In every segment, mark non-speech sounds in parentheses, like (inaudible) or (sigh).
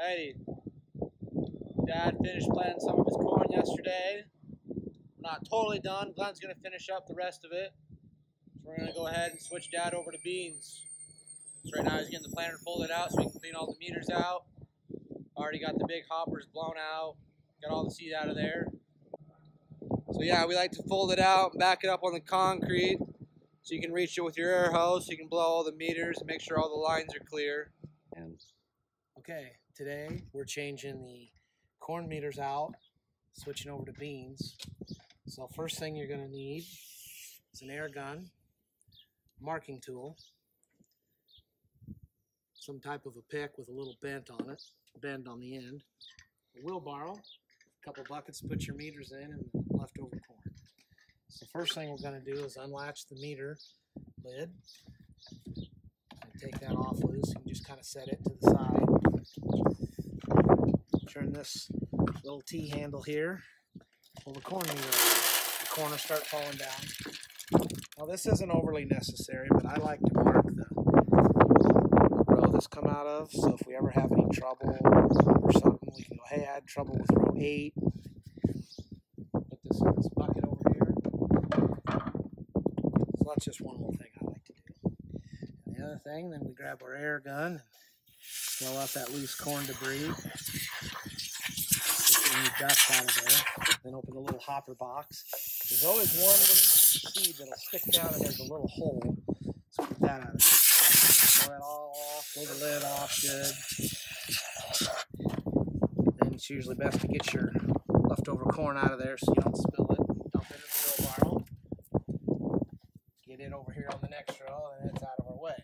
Righty. Dad finished planting some of his corn yesterday. Not totally done. Glenn's gonna finish up the rest of it. So we're gonna go ahead and switch Dad over to beans. So right now he's getting the planter folded out so we can clean all the meters out. Already got the big hoppers blown out. Got all the seed out of there. So yeah, we like to fold it out, and back it up on the concrete so you can reach it with your air hose so you can blow all the meters and make sure all the lines are clear. Okay, today we're changing the corn meters out, switching over to beans. So first thing you're going to need is an air gun, marking tool, some type of a pick with a little bent on it, bend on the end, a wheelbarrow, a couple buckets to put your meters in, and leftover corn. So first thing we're going to do is unlatch the meter lid and take that off loose. Can just kind of set it to the side. Turn this little T handle here. Pull the corner. The corner start falling down. Now this isn't overly necessary, but I like to mark the row this come out of. So if we ever have any trouble or something, we can go, hey, I had trouble with row eight. Put this in this bucket over here. So that's just one little thing I like to do. And the other thing, then we grab our air gun blow out that loose corn debris. Get any dust out of there. Then open the little hopper box. There's always one little seed that'll stick down and there's a little hole. So put that out of there. Blow it all off, blow the lid off good. Then it's usually best to get your leftover corn out of there so you don't spill it. Dump it in the wheelbarrow. Get it over here on the next row and it's out of our way.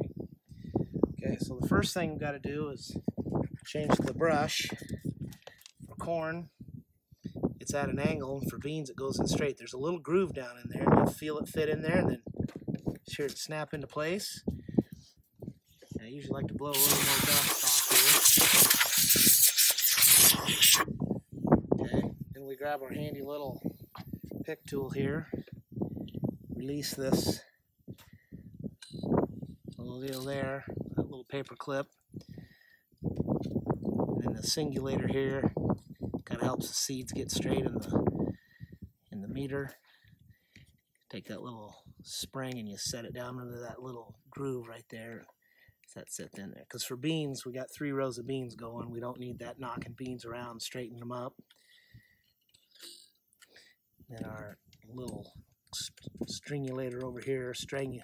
Okay, so the first thing we've got to do is change the brush. For corn, it's at an angle, and for beans, it goes in straight. There's a little groove down in there, and you'll feel it fit in there, and then sure it snap into place. I usually like to blow a little more dust off here. Okay, then we grab our handy little pick tool here, release this little deal there, that paper clip. And then the singulator here kind of helps the seeds get straight in the in the meter. Take that little spring and you set it down into that little groove right there. That sits in there. Because for beans, we got three rows of beans going. We don't need that knocking beans around, straightening them up. Then our little stringulator over here, string,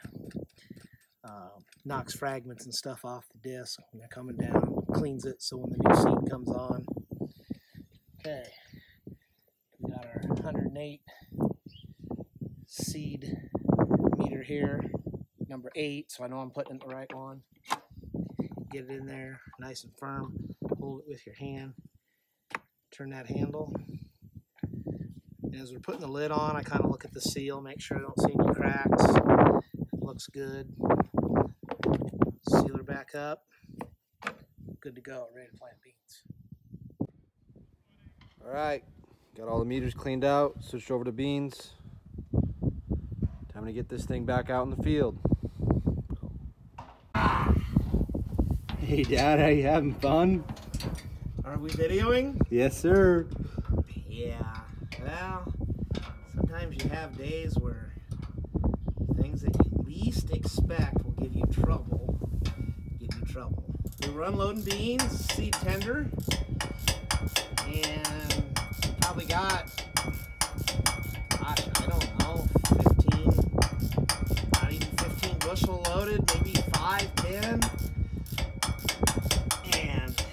uh, knocks fragments and stuff off the disc when they're coming down, cleans it so when the new seed comes on. Okay, we got our 108 seed meter here, number eight, so I know I'm putting in the right one. Get it in there nice and firm, hold it with your hand, turn that handle. And as we're putting the lid on, I kind of look at the seal, make sure I don't see any cracks. It looks good. Seal her back up. Good to go, ready to plant beans. All right, got all the meters cleaned out, switched over to beans. Time to get this thing back out in the field. Hey Dad, are you having fun? Are we videoing? Yes, sir. Yeah. Well, sometimes you have days where things that you least expect will give you trouble. Trouble. We were unloading beans, seed tender, and probably got, gosh, I don't know, 15, not even 15 bushel loaded, maybe 5, 10. And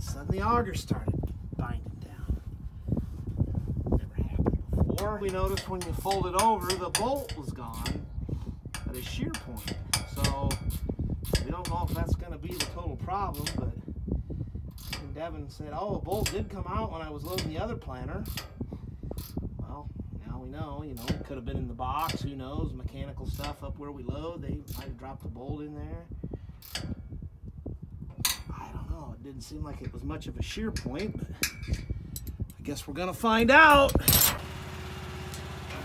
suddenly auger started binding down. Never happened before. We noticed when you fold it over, the bolt was gone at a shear point. So we don't know if that's going to be the total problem, but and Devin said, oh, a bolt did come out when I was loading the other planter. Well, now we know, you know, it could have been in the box, who knows, mechanical stuff up where we load. They might have dropped a bolt in there. I don't know. It didn't seem like it was much of a shear point, but I guess we're gonna find out.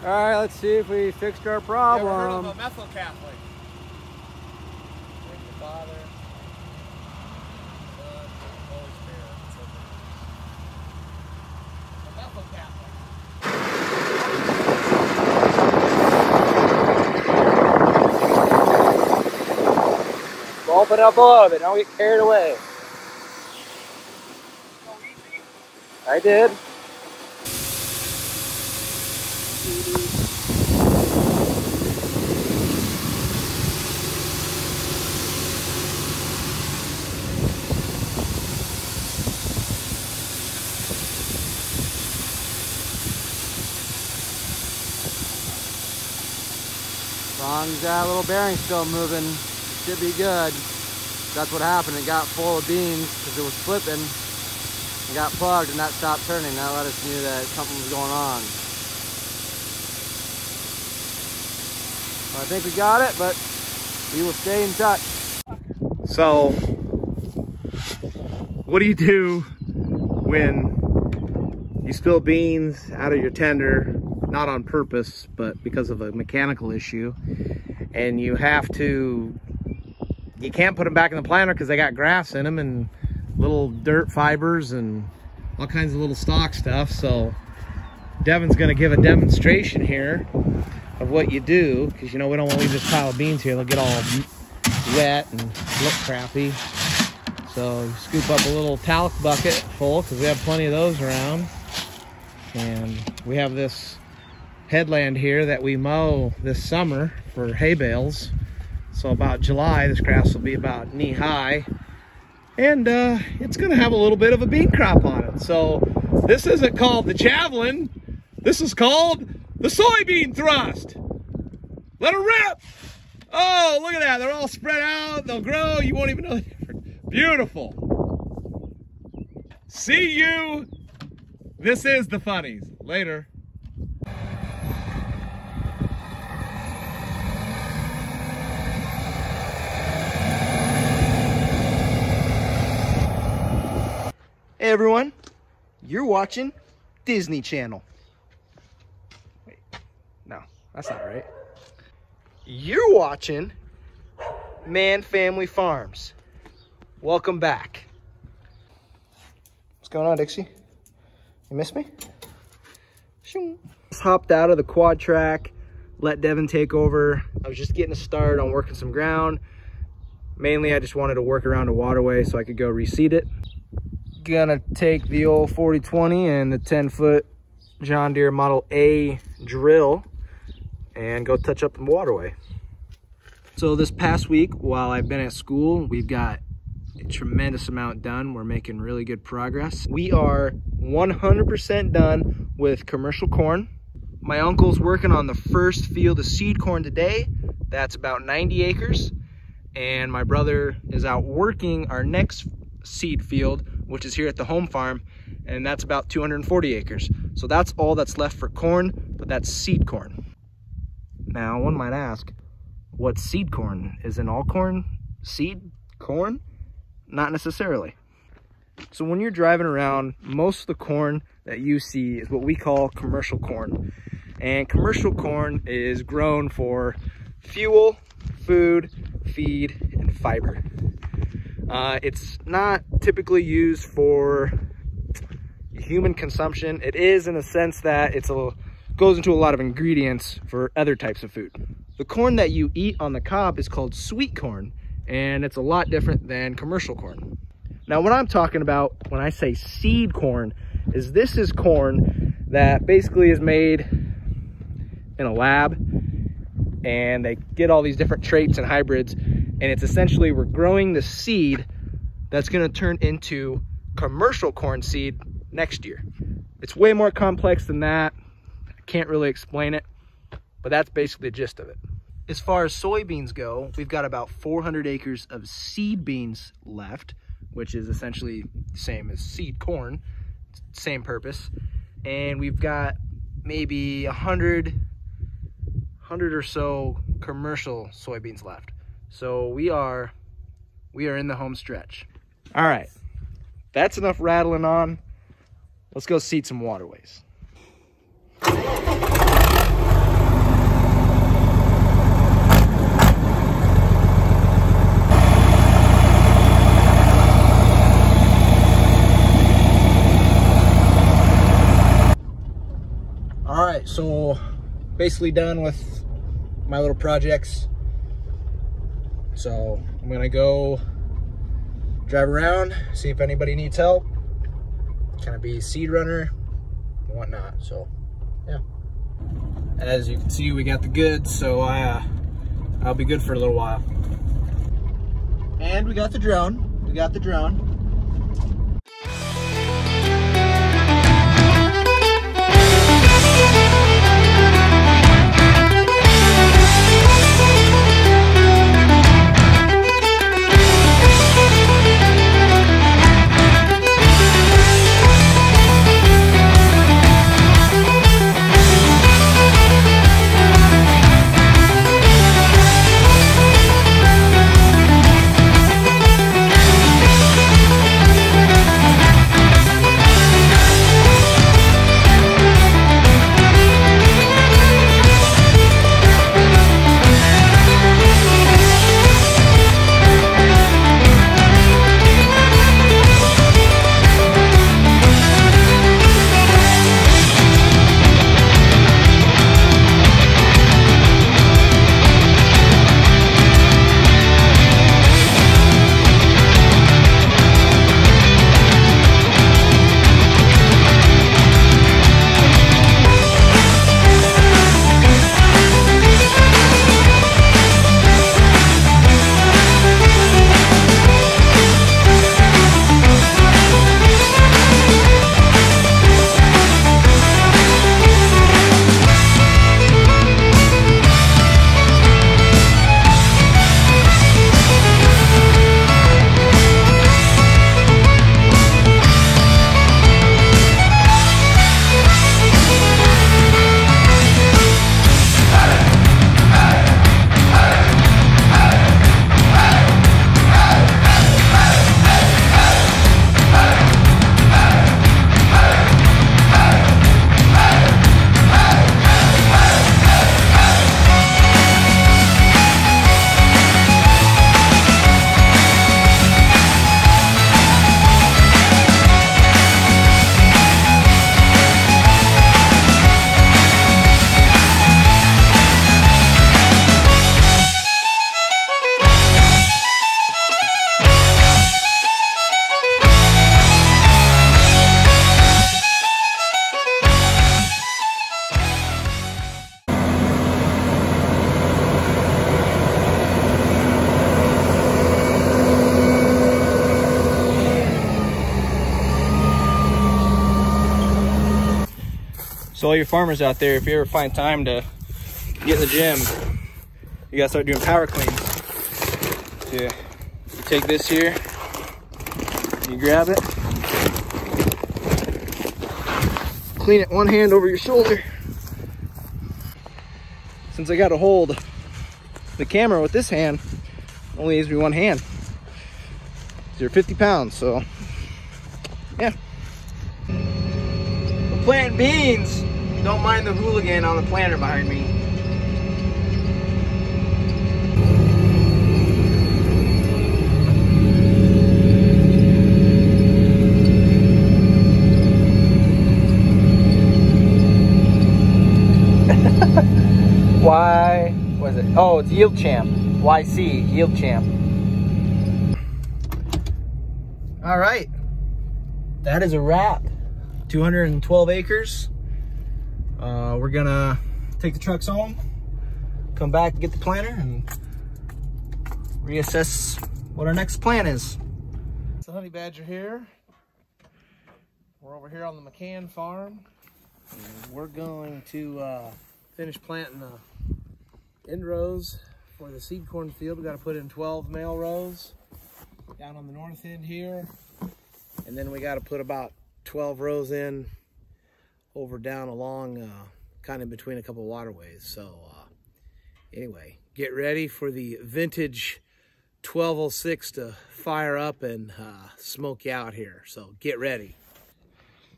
All right, let's see if we fixed our problem. methyl Catholic? Open it up a little bit. Don't get carried away. I did. As long as that little bearing's still moving, should be good. That's what happened. It got full of beans because it was flipping. It got plugged and that stopped turning. That let us knew that something was going on. Well, I think we got it, but we will stay in touch. So, what do you do when you spill beans out of your tender, not on purpose, but because of a mechanical issue, and you have to, you can't put them back in the planter because they got grass in them and little dirt fibers and all kinds of little stock stuff. So, Devin's going to give a demonstration here of what you do because you know we don't want to leave this pile of beans here. They'll get all wet and look crappy. So scoop up a little talc bucket full because we have plenty of those around. And we have this headland here that we mow this summer for hay bales. So about July, this grass will be about knee high. And uh, it's gonna have a little bit of a bean crop on it. So this isn't called the javelin. This is called the soybean thrust. Let her rip. Oh, look at that. They're all spread out. They'll grow. You won't even know the difference. (laughs) Beautiful. See you. This is the funnies. Later. Everyone, you're watching Disney Channel. Wait, no, that's not right. You're watching Mann Family Farms. Welcome back. What's going on, Dixie? You miss me? Just hopped out of the Quadtrac, let Devin take over. I was just getting a start on working some ground. Mainly, I just wanted to work around a waterway so I could go reseed it gonna take the old 4020 and the 10 foot John Deere Model A drill and go touch up the waterway. So this past week, while I've been at school, we've got a tremendous amount done. We're making really good progress. We are 100% done with commercial corn. My uncle's working on the first field of seed corn today. That's about 90 acres. And my brother is out working our next seed field, which is here at the home farm, and that's about 240 acres. So that's all that's left for corn, but that's seed corn. Now, one might ask, what's seed corn? Isn't all corn seed corn? Not necessarily. So when you're driving around, most of the corn that you see is what we call commercial corn. And commercial corn is grown for fuel, food, feed, and fiber. Uh, it's not typically used for human consumption. It is in the sense that it's a goes into a lot of ingredients for other types of food. The corn that you eat on the cob is called sweet corn, and it's a lot different than commercial corn. Now, what I'm talking about when I say seed corn is this is corn that basically is made in a lab and they get all these different traits and hybrids and it's essentially we're growing the seed that's going to turn into commercial corn seed next year. It's way more complex than that. I can't really explain it, but that's basically the gist of it. As far as soybeans go, we've got about 400 acres of seed beans left, which is essentially the same as seed corn, same purpose. And we've got maybe 100, 100 or so commercial soybeans left. So we are, we are in the home stretch. All right, that's enough rattling on. Let's go seed some waterways. All right, so basically done with my little projects. So I'm gonna go drive around, see if anybody needs help. Kind of be seed runner and whatnot. So yeah. As you can see, we got the goods, so I, uh, I'll be good for a little while. And we got the drone. We got the drone. So all your farmers out there, if you ever find time to get in the gym, you gotta start doing power cleans. So you take this here, you grab it, clean it one hand over your shoulder. Since I gotta hold the camera with this hand, only needs me one hand. You're 50 pounds, so yeah. Planting beans. Don't mind the hooligan on the planter behind me. (laughs) Why was it? Oh, it's Yield Champ. YC, Yield Champ. All right. That is a wrap. 212 acres. Uh, we're gonna take the trucks home, come back, get the planter, and reassess what our next plan is. It's the honey badger here. We're over here on the McCann farm. We're going to uh, finish planting the end rows for the seed corn field. We got to put in 12 male rows down on the north end here. And then we got to put about 12 rows in over down along uh, kind of between a couple waterways. So uh, anyway, get ready for the vintage 1206 to fire up and uh, smoke you out here. So get ready.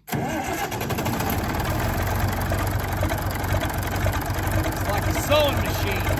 It's like a sewing machine.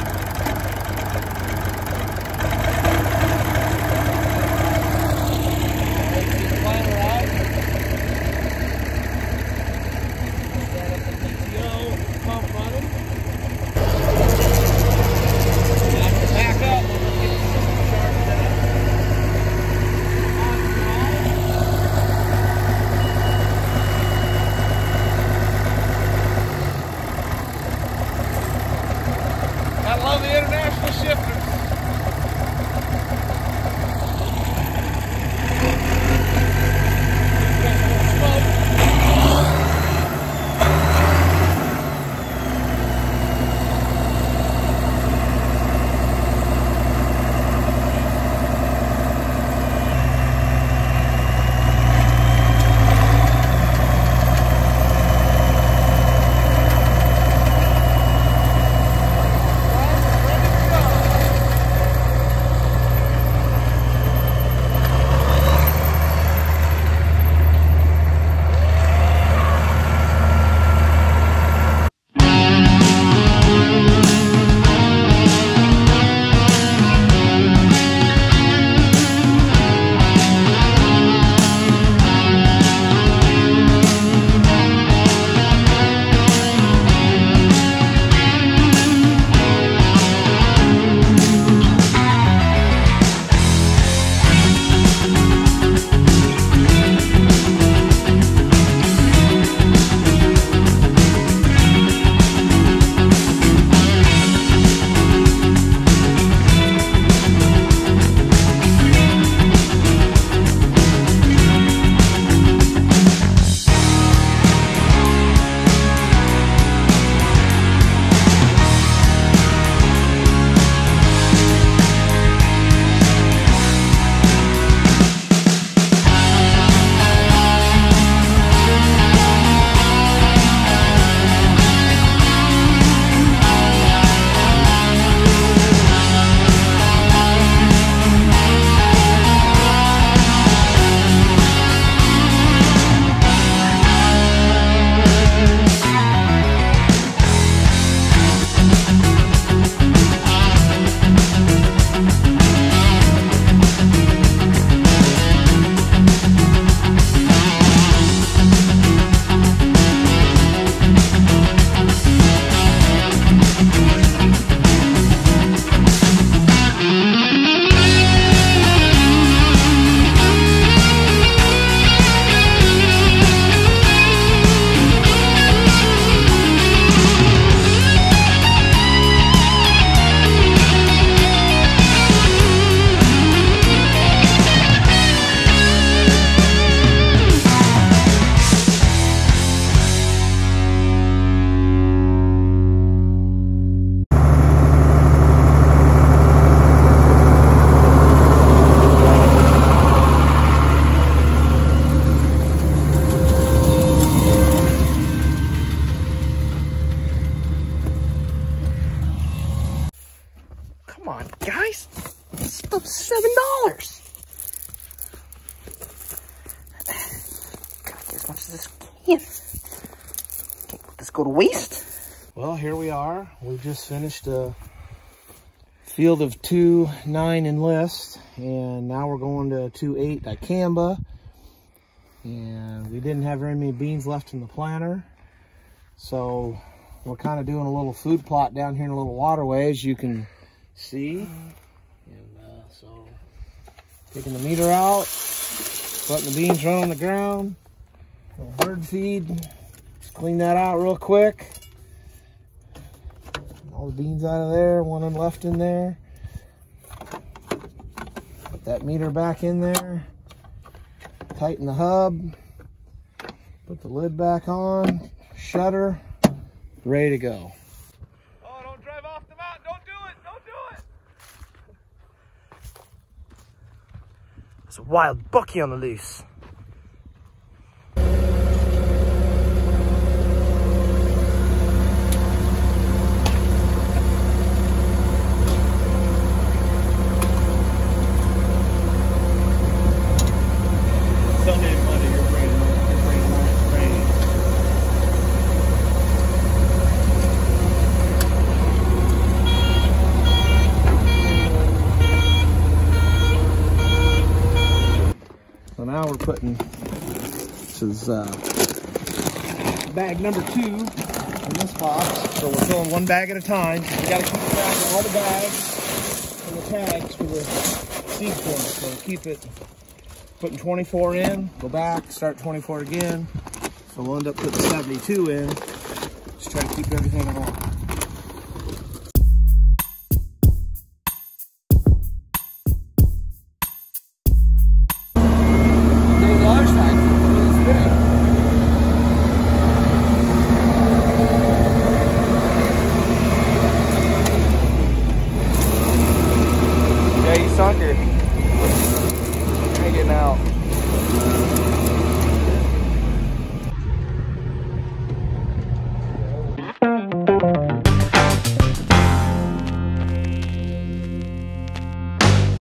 Are. We just finished a field of two nine enlist, and now we're going to two eight dicamba. And we didn't have very many beans left in the planter, so we're kind of doing a little food plot down here in a little waterway, as you can see. And uh, so, taking the meter out, letting the beans run on the ground, bird feed. Just clean that out real quick. All the beans out of there, one left in there. Put that meter back in there. Tighten the hub. Put the lid back on. Shutter. Ready to go. Oh, don't drive off the mountain. Don't do it. Don't do it. There's a wild bucky on the loose. Sunday and Monday, your brain, your brain, your brain. So now we're putting, this is uh, bag number two in this box. So we're filling one bag at a time. We gotta keep track of all the bags and the tags for the seed corn. So keep it putting 24 in, go back, start 24 again. So we'll end up putting 72 in. Just try to keep everything in order.